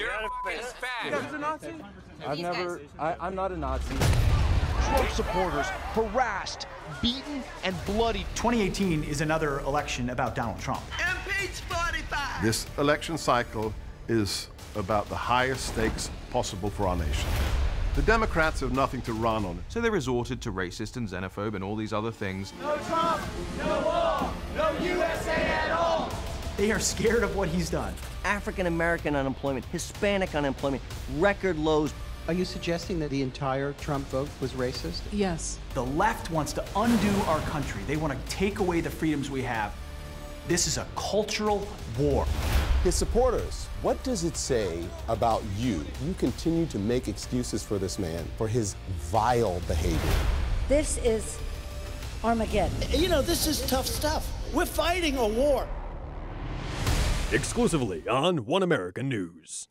You're a fucking fag. I've never. I, I'm not a Nazi. Trump supporters harassed, beaten, and bloodied. 2018 is another election about Donald Trump. Impeach 45. This election cycle is about the highest stakes possible for our nation. The Democrats have nothing to run on. So they resorted to racist and xenophobe and all these other things. No Trump, no wall, no USA at all. They are scared of what he's done. African American unemployment, Hispanic unemployment, record lows. Are you suggesting that the entire Trump vote was racist? Yes. The left wants to undo our country. They want to take away the freedoms we have. This is a cultural war. His supporters, what does it say about you? You continue to make excuses for this man for his vile behavior. This is Armageddon. You know, this is tough stuff. We're fighting a war. Exclusively on One America News.